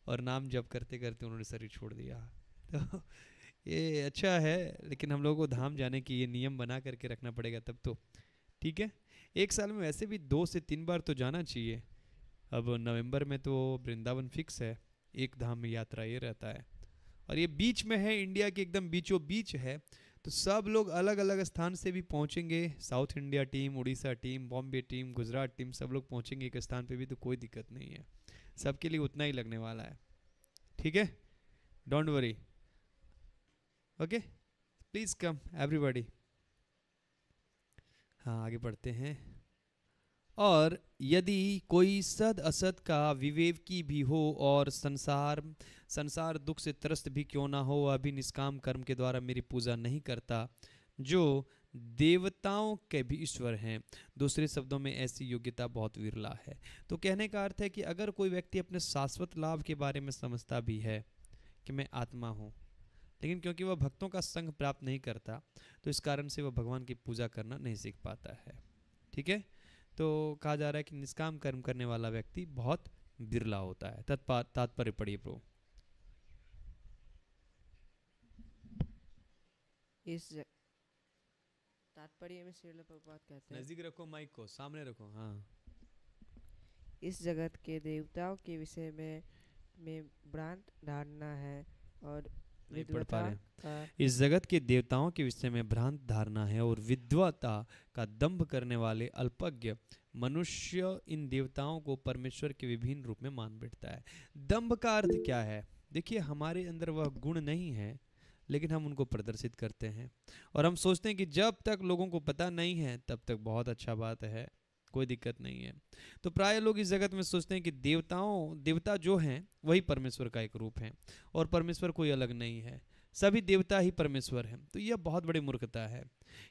और नाम जब करते करते उन्होंने शरीर छोड़ दिया। <laughs> तो ये अच्छा है, लेकिन हम लोगों को धाम जाने की ये नियम बना करके रखना पड़ेगा तब तो। ठीक है? एक साल में वैसे भी दो से तीन बार तो जाना चाहिए। अब नवंबर में तो वृंदावन फिक्स है। एक धाम यात्रा ये रहता है। और ये बीच में है, इंडिया के एकदम बीचों बीच है। तो सब लोग अलग अलग स्थान से भी पहुँचेंगे। South India team, Orissa team, Bombay team, Gujarat team, सब लोग पहुँचेंगे एक स्थान पे भी तो कोई दिक्कत नहीं है। सबके लिए उतना ही लगने वाला है। ठीक है? Don't worry okay please come everybody हाँ आगे बढ़ते हैं। और यदि कोई सद असद का विवेकी भी हो और संसार संसार दुख से त्रस्त भी क्यों ना हो, वह भी निष्काम कर्म के द्वारा मेरी पूजा नहीं करता, जो देवताओं के भी ईश्वर हैं। दूसरे शब्दों में ऐसी योग्यता बहुत विरला है। तो कहने का अर्थ है कि अगर कोई व्यक्ति अपने शाश्वत लाभ के बारे में समझता भी है कि मैं आत्मा हूँ, लेकिन क्योंकि वह भक्तों का संग प्राप्त नहीं करता तो इस कारण से वह भगवान की पूजा करना नहीं सीख पाता है। ठीक है? तो कहा जा रहा है कि निष्काम कर्म करने वाला व्यक्ति बहुत बिरला होता है। तात्पर्य पढ़िए प्रो इस तात्पर्य में श्रील प्रभुपाद कहते हैं। नज़दीक रखो माइक को सामने रखो हाँ। इस जगत के देवताओं के विषय में में भ्रांत धारणा है और नहीं पढ़ पा रहे इस जगत के देवताओं के विषय में भ्रांत धारणा है और विद्वता का दंभ करने वाले अल्पज्ञ मनुष्य इन देवताओं को परमेश्वर के विभिन्न रूप में मान बैठता है। दंभ का अर्थ क्या है? देखिए हमारे अंदर वह गुण नहीं है लेकिन हम उनको प्रदर्शित करते हैं। और हम सोचते हैं कि जब तक लोगों को पता नहीं है तब तक बहुत अच्छा बात है। कोई दिक्कत नहीं है। तो प्राय लोग इस जगत में सोचते हैं कि देवताओं, देवता जो हैं, वही परमेश्वर का एक रूप है और परमेश्वर कोई अलग नहीं है। सभी देवता ही परमेश्वर हैं। तो यह बहुत बड़ी मूर्खता है।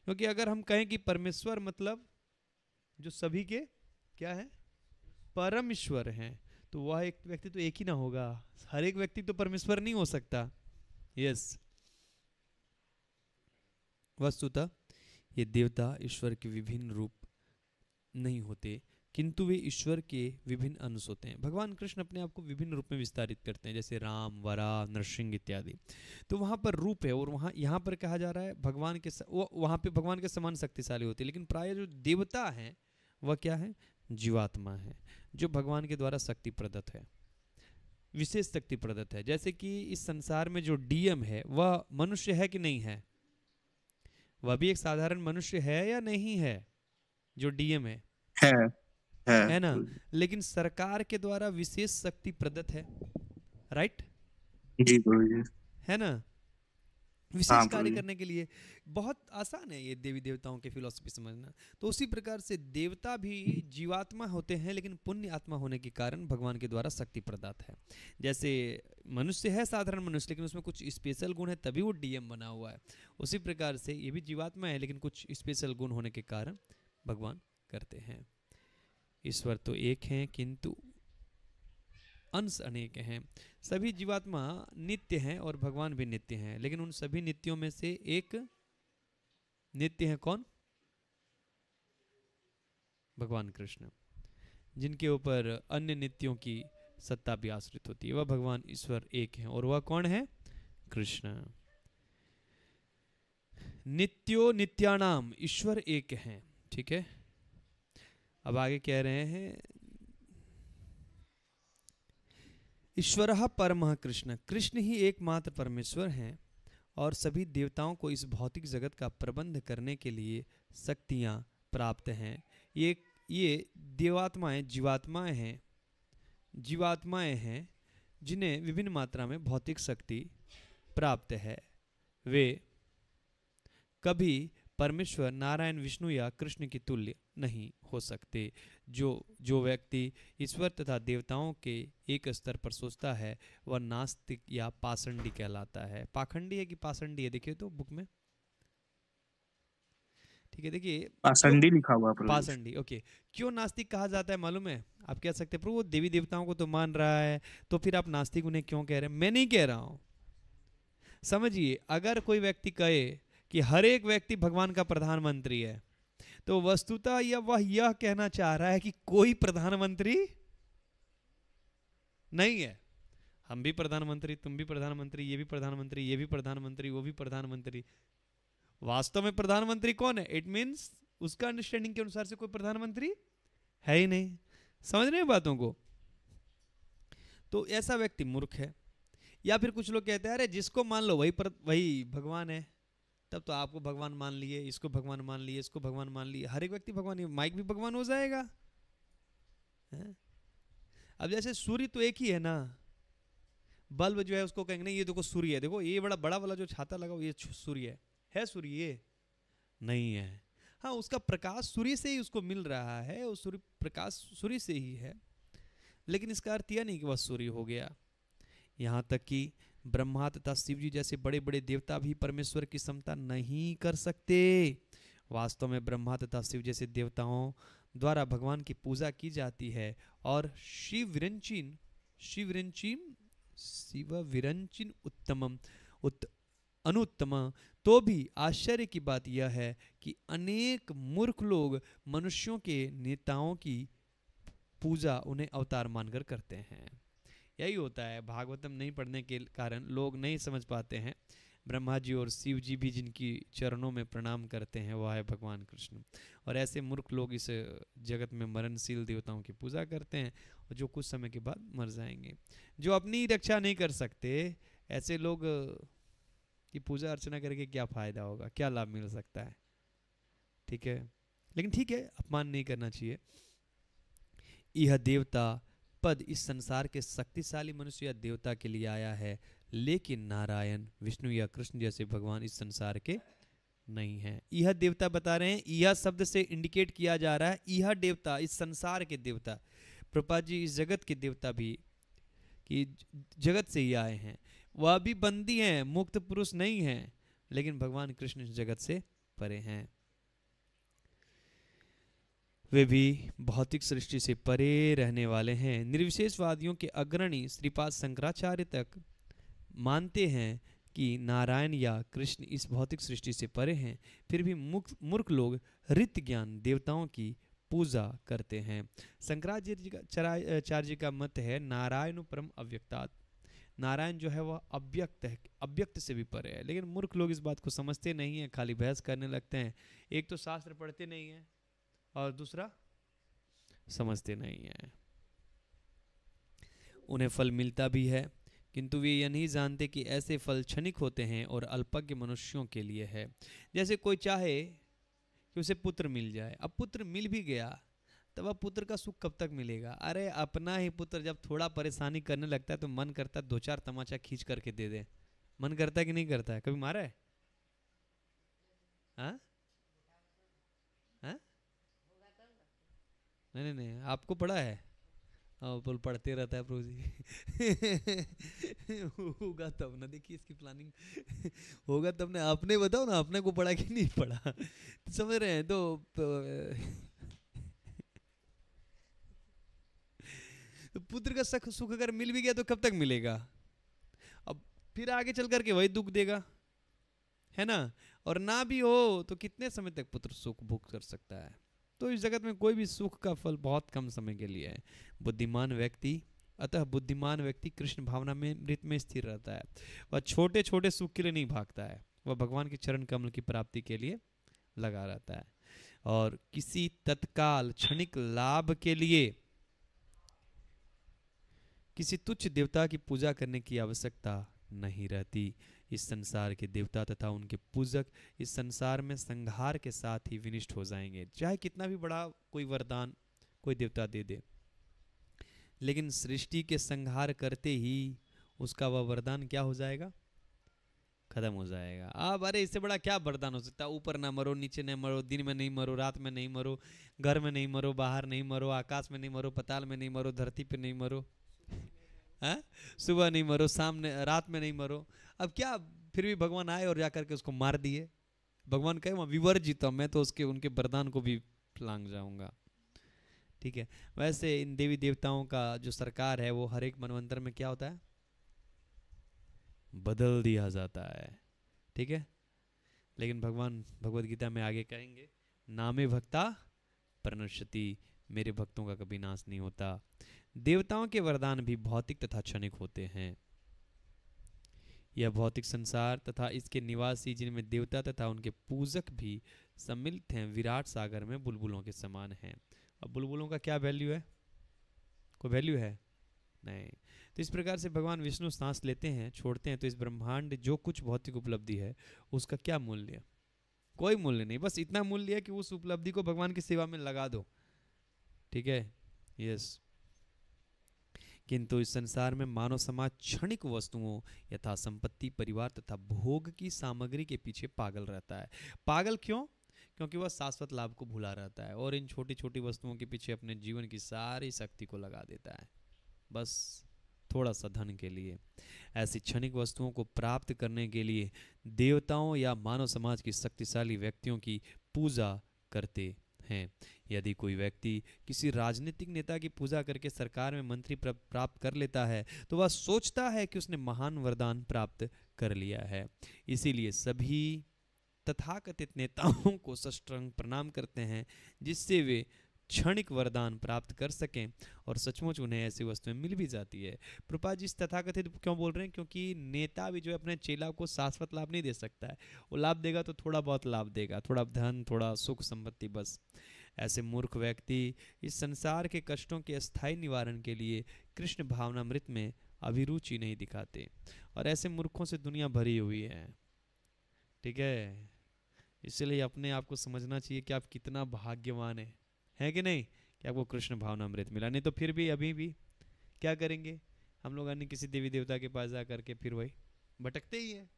क्योंकि अगर हम कहें कि परमेश्वर मतलब जो सभी के क्या है? परम ईश्वर हैं। तो वह एक व्यक्ति तो एक ही ना होगा। हर एक व्यक्ति तो परमेश्वर नहीं हो सकता। यस वस्तुतः ये देवता ईश्वर के विभिन्न रूप नहीं होते, किंतु वे ईश्वर के विभिन्न अंश होते हैं। भगवान कृष्ण अपने आप को विभिन्न रूप में विस्तारित करते हैं, जैसे राम, वरा, नरसिंह इत्यादि। तो वहाँ पर रूप है और वहाँ, यहाँ पर कहा जा रहा है, भगवान के वो, वहाँ पे भगवान के समान शक्तिशाली होते हैं। लेकिन प्राय जो देवता हैं, वह क्या है? जीवात्मा है, जो भगवान के द्वारा शक्ति प्रदत्त है। विशेष शक्ति प्रदत्त है। जैसे कि इस संसार में जो डीएम है, वह मनुष्य है कि नहीं है? वह भी एक साधारण मनुष्य है या नहीं है? जो डीएम है। है है। है ना? लेकिन सरकार के द्वारा विशेष शक्ति प्रदत्त है राइट जी है ना? हाँ, विशेष कार्य करने के लिए बहुत आसान है ये देवी देवताओं के फिलॉसफी समझना। तो उसी प्रकार से देवता भी जीवात्मा होते हैं लेकिन पुण्य आत्मा होने के कारण भगवान के द्वारा शक्ति प्रदात है। जैसे मनुष्य है साधारण मनुष्य लेकिन उसमें कुछ स्पेशल गुण है तभी वो डीएम बना हुआ है। उसी प्रकार से ये भी जीवात्मा है लेकिन कुछ स्पेशल गुण होने के कारण भगवान करते हैं। ईश्वर तो एक हैं, किंतु अंश अनेक हैं। सभी जीवात्मा नित्य हैं और भगवान भी नित्य हैं, लेकिन उन सभी नित्यों में से एक नित्य है कौन? भगवान कृष्ण। जिनके ऊपर अन्य नित्यों की सत्ता भी आश्रित होती है, वह भगवान ईश्वर एक है और वह कौन है? कृष्ण। नित्यो नित्यानाम ईश्वर एक हैं। ठीक है? अब आगे कह रहे हैं, ईश्वर परम कृष्ण। कृष्ण ही एकमात्र परमेश्वर हैं और सभी देवताओं को इस भौतिक जगत का प्रबंध करने के लिए शक्तियाँ प्राप्त हैं। ये ये देवात्माएँ जीवात्माएँ हैं जीवात्माएँ हैं जिन्हें विभिन्न मात्रा में भौतिक शक्ति प्राप्त है। वे कभी परमेश्वर नारायण विष्णु या कृष्ण की तुल्य नहीं हो सकते। जो जो व्यक्ति ईश्वर तथा देवताओं के एक स्तर पर सोचता है वह नास्तिक या पाषंडी कहलाता है। पाखंडी है कि पाषंडी है? देखिए तो बुक में। ठीक है देखिए पाषंडी लिखा हुआ है पाषंडी ओके। क्यों नास्तिक कहा जाता है मालूम है? आप कह सकते हैं प्रभु वो देवी देवताओं को तो मान रहा है तो फिर आप नास्तिक उन्हें क्यों कह रहे हैं? मैं नहीं कह रहा हूँ। समझिए अगर कोई व्यक्ति कहे कि हर एक व्यक्ति भगवान का प्रधानमंत्री है। तो वस्तुतः यह वह यह कहना चाह रहा है कि कोई प्रधानमंत्री नहीं है। हम भी प्रधानमंत्री तुम भी प्रधानमंत्री ये भी प्रधानमंत्री ये भी प्रधानमंत्री वो भी प्रधानमंत्री। वास्तव में प्रधानमंत्री कौन है? इट मीन्स उसका अंडरस्टैंडिंग के अनुसार से कोई प्रधानमंत्री है ही नहीं। समझ रहे बातों को? तो ऐसा व्यक्ति मूर्ख है। या फिर कुछ लोग कहते हैं अरे जिसको मान लो वही पर, वही भगवान है। तब तो आपको भगवान मान लिए, इसको भगवान मान लिए, इसको भगवान मान लिए। हर एक व्यक्ति भगवान, माइक भी भगवान हो जाएगा। हैं? अब जैसे सूर्य तो एक ही है ना, बल्ब जो है उसको कहेंगे, नहीं, ये देखो सूर्य है, देखो, ये बड़ा बड़ा वाला जो छाता लगा ये सूर्य है। है सूर्य ये? नहीं है। हाँ उसका प्रकाश सूर्य से ही उसको मिल रहा है, और सूर्य, प्रकाश सूर्य से ही है। लेकिन इसका अर्थ यह नहीं कि वह सूर्य हो गया। यहाँ तक कि ब्रह्मा तथा शिव जी जैसे बड़े बड़े देवता भी परमेश्वर की समता नहीं कर सकते। वास्तव में ब्रह्मा तथा शिव जैसे देवताओं द्वारा भगवान की पूजा की जाती है और शिव विरंचिन शिव विरंचिन उत्तमम, उत, अनुत्तम। तो भी आश्चर्य की बात यह है कि अनेक मूर्ख लोग मनुष्यों के नेताओं की पूजा उन्हें अवतार मानकर करते हैं। यही होता है। भागवतम नहीं पढ़ने के कारण लोग नहीं समझ पाते हैं। ब्रह्मा जी और शिव जी भी जिनकी चरणों में प्रणाम करते हैं वह है भगवान कृष्ण। और ऐसे मूर्ख लोग इस जगत में मरणशील देवताओं की पूजा करते हैं और जो कुछ समय के बाद मर जाएँगे। जो अपनी रक्षा नहीं कर सकते, ऐसे लोग, की पूजा अर्चना करके क्या फ़ायदा होगा, क्या लाभ मिल सकता है? ठीक है? लेकिन ठीक है, अपमान नहीं करना चाहिए। यह देवता पद इस संसार के शक्तिशाली मनुष्य या देवता के लिए आया है, लेकिन नारायण, विष्णु या कृष्ण जैसे भगवान इस संसार के नहीं है। यह देवता बता रहे हैं, यह शब्द से इंडिकेट किया जा रहा है, यह देवता, इस संसार के देवता प्रपा जी इस जगत के देवता भी, कि जगत से ही आए हैं। वह भी बंदी हैं, मुक्त पुरुष नहीं हैं, लेकिन भगवान कृष्ण इस जगत से परे हैं। वे भी भौतिक सृष्टि से परे रहने वाले हैं। निर्विशेषवादियों के अग्रणी श्रीपाद शंकराचार्य तक मानते हैं कि नारायण या कृष्ण इस भौतिक सृष्टि से परे हैं, फिर भी मूर्ख लोग रित ज्ञान देवताओं की पूजा करते हैं। शंकराचार्य का का मत है नारायण परम अव्यक्तात्। नारायण जो है वह अव्यक्त है, अव्यक्त से भी परे है। लेकिन मूर्ख लोग इस बात को समझते नहीं हैं, खाली बहस करने लगते हैं। एक तो शास्त्र पढ़ते नहीं हैं और दूसरा? समझते नहीं हैं। उन्हें फल मिलता भी है, किंतु वे यह नहीं जानते कि ऐसे फल क्षणिक होते हैं और अल्पज्ञ मनुष्यों के लिए है। जैसे कोई चाहे कि उसे पुत्र मिल जाए। अब पुत्र मिल भी गया, तब अब पुत्र का सुख कब तक मिलेगा? अरे, अपना ही पुत्र जब थोड़ा परेशानी करने लगता है तो मन करता है दो चार तमाचा खींच करके दे दे। मन करता है कि नहीं करता है? कभी मारा है? हाँ? नहीं नहीं नहीं आपको पढ़ा है? हाँ बोल पढ़ते रहता है प्रभु जी। होगा तब ना देखिए इसकी प्लानिंग होगा तब ना आपने बताओ ना आपने को पढ़ा कि नहीं पढ़ा? तो समझ रहे हैं तो, तो पुत्र का सुख सुख अगर मिल भी गया तो कब तक मिलेगा? अब फिर आगे चल करके वही दुख देगा है ना? और ना भी हो तो कितने समय तक पुत्र सुख भोग कर सकता है? तो इस जगत में कोई भी सुख का फल बहुत कम समय के लिए है। बुद्धिमान व्यक्ति, अतः बुद्धिमान व्यक्ति कृष्ण भावना में, मृत में स्थिर रहता है। वह छोटे छोटे सुख के लिए नहीं भागता है। वह भगवान के चरण कमल की प्राप्ति के लिए लगा रहता है। और किसी तत्काल क्षणिक लाभ के लिए, किसी तुच्छ देवता की पूजा करने की आवश्यकता नहीं रहती। इस संसार के देवता तथा उनके पूजक इस संसार में संहार के साथ ही विनिष्ट हो जाएँगे। चाहे कितना भी बड़ा कोई वरदान कोई देवता दे दे, लेकिन सृष्टि के संहार करते ही उसका वह वरदान क्या हो जाएगा? खत्म हो जाएगा। अब अरे, इससे बड़ा क्या वरदान हो सकता? है ऊपर ना मरो, नीचे नहीं मरो, दिन में नहीं मरो, रात में नहीं मरो, घर में नहीं मरो, बाहर नहीं मरो, आकाश में नहीं मरो, पताल में नहीं मरो, धरती पे नहीं मरो हाँ? सुबह नहीं मरो सामने रात में नहीं मरो। अब क्या फिर भी भगवान आए और जाकर के उसको मार दिए? भगवान कहे, वहाँ जीता, मैं तो उसके, उनके वरदान को भी लांग जाऊँगा। ठीक है, वैसे इन देवी देवताओं का जो सरकार है, वो हर एक मनवंतर में क्या होता है? बदल दिया जाता है। ठीक है? लेकिन भगवान भगवत गीता में आगे कहेंगे, नामे भक्ता प्रणश्यति, मेरे भक्तों का कभी नाश नहीं होता। देवताओं के वरदान भी भौतिक तथा क्षणिक होते हैं। यह भौतिक संसार तथा इसके निवासी जिनमें देवता तथा उनके पूजक भी सम्मिलित हैं, विराट सागर में बुलबुलों के समान हैं। अब बुलबुलों का क्या वैल्यू है? कोई वैल्यू है? नहीं। तो इस प्रकार से भगवान विष्णु सांस लेते हैं, छोड़ते हैं तो इस ब्रह्मांड जो कुछ भौतिक उपलब्धि है, उसका क्या मूल्य? कोई मूल्य नहीं। बस इतना मूल्य है कि उस उपलब्धि को भगवान की सेवा में लगा दो। ठीक है? यस किंतु इस संसार में मानव समाज क्षणिक वस्तुओं यथा संपत्ति परिवार तथा भोग की सामग्री के पीछे पागल रहता है। पागल क्यों? क्योंकि वह शाश्वत लाभ को भुला रहता है और इन छोटी छोटी वस्तुओं के पीछे अपने जीवन की सारी शक्ति को लगा देता है। बस थोड़ा सा धन के लिए। ऐसी क्षणिक वस्तुओं को प्राप्त करने के लिए देवताओं या मानव समाज की शक्तिशाली व्यक्तियों की पूजा करते हैं। यदि कोई व्यक्ति किसी राजनीतिक नेता की पूजा करके सरकार में मंत्री प्राप्त कर लेता है तो वह सोचता है कि उसने महान वरदान प्राप्त कर लिया है। इसीलिए सभी तथाकथित नेताओं को सष्टंग प्रणाम करते हैं, जिससे वे क्षणिक वरदान प्राप्त कर सकें और सचमुच उन्हें ऐसी वस्तुएँ मिल भी जाती है। प्रपा जी तथाकथित क्यों बोल रहे हैं? क्योंकि नेता भी जो है अपने चेला को शाश्वत लाभ नहीं दे सकता है। वो लाभ देगा तो थोड़ा बहुत लाभ देगा, थोड़ा धन, थोड़ा सुख संपत्ति बस। ऐसे मूर्ख व्यक्ति इस संसार के कष्टों के अस्थायी निवारण के लिए कृष्ण भावनामृत में अभिरुचि नहीं दिखाते और ऐसे मूर्खों से दुनिया भरी हुई है। ठीक है? इसलिए अपने आप को समझना चाहिए कि आप कितना भाग्यवान हैं। है कि नहीं? कि आपको कृष्ण भावना अमृत मिला। नहीं तो फिर भी अभी भी क्या करेंगे? हम लोग अन्य किसी देवी देवता के पास जा करके फिर वही भटकते ही है।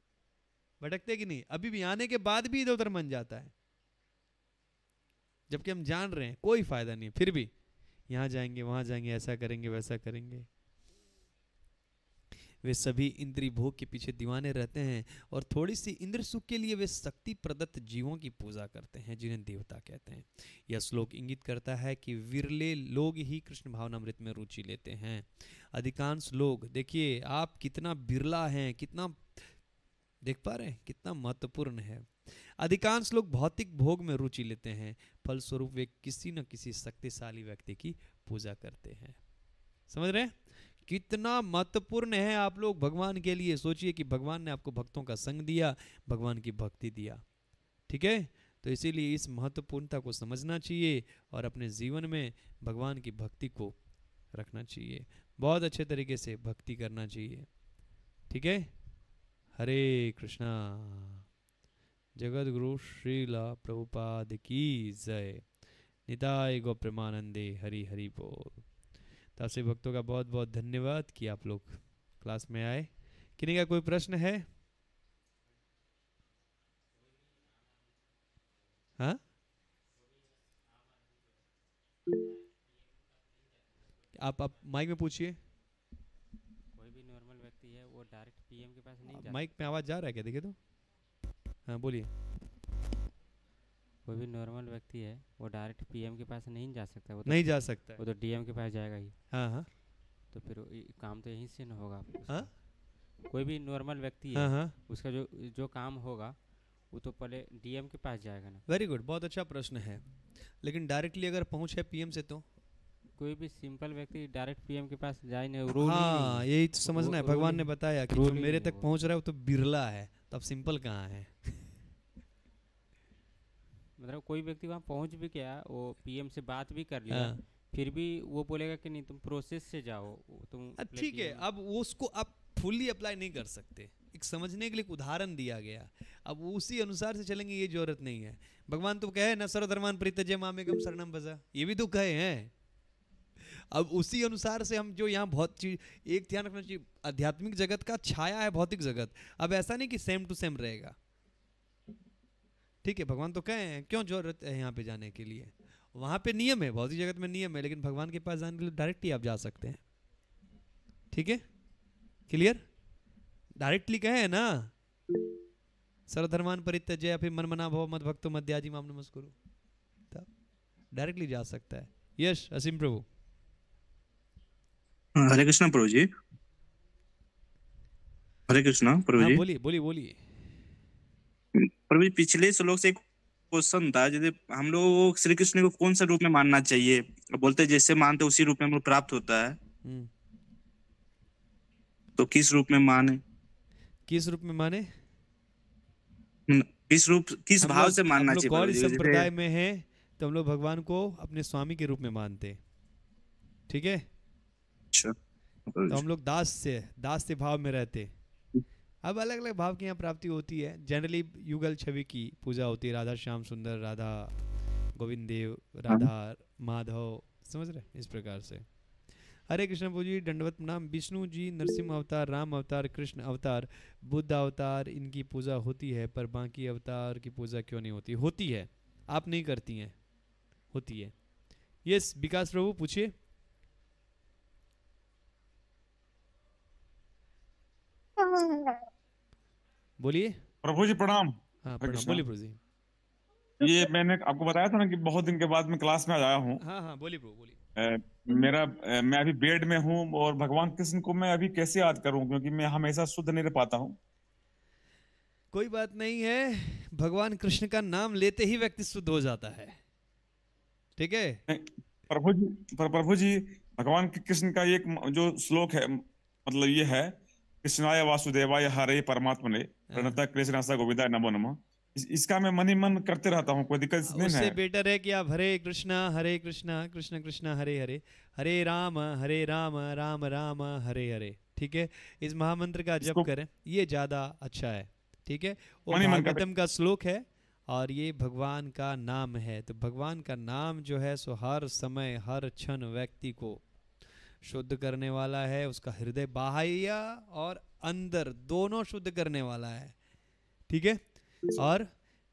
भटकते कि नहीं? अभी भी आने के बाद भी इधर उधर मन जाता है। जबकि हम जान रहे हैं, कोई फ़ायदा नहीं फिर भी यहाँ जाएँगे, वहाँ जाएँगे, ऐसा करेंगे, वैसा करेंगे। वे सभी इंद्री भोग के पीछे दीवाने रहते हैं और थोड़ी सी इंद्र सुख के लिए वे शक्ति प्रदत्त जीवों की पूजा करते हैं, जिन्हें देवता कहते हैं। यह श्लोक इंगित करता है कि विरले लोग ही कृष्ण भावनामृत में रुचि लेते हैं। अधिकांश लोग, देखिए, आप कितना बिरला हैं, कितना, देख पा रहे हैं, कितना महत्वपूर्ण है। अधिकांश लोग भौतिक भोग में रुचि लेते हैं, फलस्वरूप वे किसी न किसी शक्तिशाली व्यक्ति की पूजा करते हैं। समझ रहे हैं? कितना महत्वपूर्ण है आप लोग भगवान के लिए? सोचिए कि भगवान ने आपको भक्तों का संग दिया, भगवान की भक्ति दिया। ठीक है? तो इसीलिए इस महत्वपूर्णता को समझना चाहिए और अपने जीवन में भगवान की भक्ति को रखना चाहिए। बहुत अच्छे तरीके से भक्ति करना चाहिए। ठीक है? हरे कृष्णा। जगत गुरु श्रीला प्रभुपाद की जय। निताय गो प्रेमानंदे हरि हरि बोल। आपसे भक्तों का बहुत बहुत धन्यवाद कि आप लोग क्लास में आए। किन्हीं का कोई प्रश्न है? हाँ? आप आप माइक में पूछिए। कोई भी नॉर्मल व्यक्ति है वो डायरेक्ट पीएम के पास नहीं माइक में आवाज़ जा रहा है क्या? देखिए तो। हाँ बोलिए। कोई भी नॉर्मल व्यक्ति है वो डायरेक्ट पीएम के पास नहीं जा सकता वो तो नहीं जा सकता वो तो डीएम के पास जाएगा ही। हाँ हाँ। तो फिर काम तो यहीं से न होगा। हाँ? कोई भी नॉर्मल व्यक्ति हाँ है हाँ। उसका जो जो काम होगा वो तो पहले डीएम के पास जाएगा ना। वेरी गुड बहुत अच्छा प्रश्न है। लेकिन डायरेक्टली अगर पहुँच है पीएम से तो? कोई भी सिंपल व्यक्ति डायरेक्ट पीएम के पास जाए नहीं रूल हाँ यही तो समझना है। भगवान ने बताया कि जो मेरे तक पहुँच रहा है वो तो बिरला है। तो अब सिंपल कहाँ है? मतलब कोई व्यक्ति वहाँ पहुँच भी गया वो पीएम से बात भी कर लिया हाँ। फिर भी वो बोलेगा कि नहीं तुम प्रोसेस से जाओ तुम ठीक है अब वो उसको आप फुल्ली अप्लाई नहीं कर सकते। एक समझने के लिए एक उदाहरण दिया गया। अब उसी अनुसार से चलेंगे ये ज़रूरत नहीं है। भगवान तो कहे न सर्वधर्मान प्रीतजय मामे गम शरणम बजा ये भी तो कहे हैं। अब उसी अनुसार से हम जो यहाँ बहुत चीज़ एक ध्यान रखना चाहिए आध्यात्मिक जगत का छाया है भौतिक जगत। अब ऐसा नहीं कि सेम टू सेम रहेगा। ठीक है भगवान तो कहे हैं क्यों ज़रूरत है यहाँ पे जाने के लिए? वहाँ पे नियम है भौतिक जगत में नियम है लेकिन भगवान के पास जाने के लिए डायरेक्टली आप जा सकते हैं। ठीक है? क्लियर डायरेक्टली कहे ना? सर्वधर्मान परित्यज्य फिर मन मना भव मद भक्तो मध्याजी माम नमस्कुरु। डायरेक्टली जा सकता है। यश असीम प्रभु। हरे कृष्णा प्रभु जी। हरे कृष्णा प्रभु जी। बोलिए बोलिए बोलिए। जी पिछले श्लोक से क्वेश्चन था जैसे हम लोग श्री कृष्ण को कौन सा रूप में मानना चाहिए? बोलते जैसे मानते उसी रूप में हम लोग प्राप्त होता है। तो किस रूप में माने? किस रूप में माने? किस रूप किस भाव से मानना चाहिए गौरी संप्रदाय में है तो हम लोग भगवान को अपने स्वामी के रूप में मानते ठीक है? अच्छा तो हम लोग दास से दास से भाव में रहते अब अलग अलग भाव की यहाँ प्राप्ति होती है। जनरली युगल छवि की पूजा होती है। राधा श्याम सुंदर राधा गोविंद देव राधा माधव समझ रहे इस प्रकार से। हरे कृष्ण प्रभु जी दंडवत नाम विष्णु जी नरसिंह अवतार राम अवतार कृष्ण अवतार बुद्ध अवतार इनकी पूजा होती है पर बाकी अवतार की पूजा क्यों नहीं होती? होती है। आप नहीं करती हैं। होती है। यस विकास प्रभु पूछिए। बोलिए। प्रभु जी प्रणाम। हाँ प्रणाम। बोलिए प्रभु जी। ये मैंने आपको बताया था ना कि बहुत दिन के बाद मैं क्लास में आया हूँ। हाँ हाँ बोलिए प्रभु बोलिए। मेरा मैं अभी बेड में हूँ और भगवान कृष्ण को मैं अभी कैसे याद करूँ? क्योंकि मैं हमेशा शुद्ध नहीं रह पाता हूँ। कोई बात नहीं है। भगवान कृष्ण का नाम लेते ही व्यक्ति शुद्ध हो जाता है। ठीक है? प्रभु जी पर प्रभु जी भगवान कृष्ण का एक जो श्लोक है मतलब ये है कृष्णाय वासुदेवाय हरे परमात्मने हाँ। प्रणता कृष्णासा गोविंदाय नमो नमः इस, इसका मैं मन ही मन करते रहता हूँ कोई दिक्कत नहीं उससे है? बेटर है कि आप हरे कृष्णा हरे कृष्णा कृष्ण कृष्ण हरे हरे हरे राम हरे राम राम राम हरे हरे ठीक है? इस महामंत्र का जप करें ये ज़्यादा अच्छा है ठीक है? कर- भागवतम का श्लोक है और ये भगवान का नाम है तो भगवान का नाम जो है सो हर समय हर क्षण व्यक्ति को शुद्ध करने वाला है उसका हृदय बाह्य और अंदर दोनों शुद्ध करने वाला है। ठीक है? और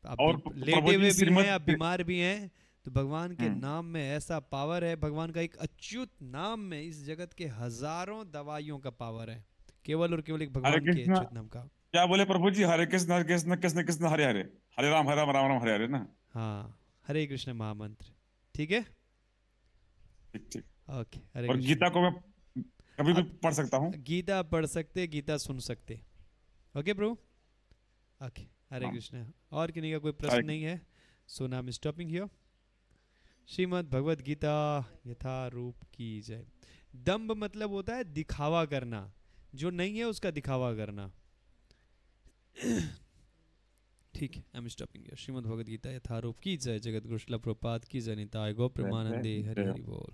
आप लेटे हुए भी हैं आप बीमार भी हैं तो भगवान के हम्म। नाम में ऐसा पावर है भगवान का एक अच्युत नाम में इस जगत के हज़ारों दवाइयों का पावर है। केवल और केवल एक भगवान के अच्युत नाम का। क्या बोले प्रभु जी? हरे कृष्ण हरे कृष्ण कृष्ण कृष्ण हरे हरे। हरे राम हरे राम राम राम हरे हरे ना? हाँ हरे कृष्ण महामंत्र। ठीक है? ठीक ठीक। ओके और गीता को मैं कभी भी पढ़ सकता हूँ। गीता पढ़ सकते गीता सुन सकते। ओके ब्रो ओके हरे हाँ। कृष्ण। और किन्हीं का कोई प्रश्न नहीं है? सो नाम स्टॉपिंग हियर श्रीमद् भगवत गीता यथा रूप की जय। दम्भ मतलब होता है दिखावा करना। जो नहीं है उसका दिखावा करना। ठीक है I am stopping here Shrimad Bhagavad Gita Yatha Roop की जय। जगत गुरुशला प्रपात की जय। निताय गो प्रेमानंदे हरि हरि बोल।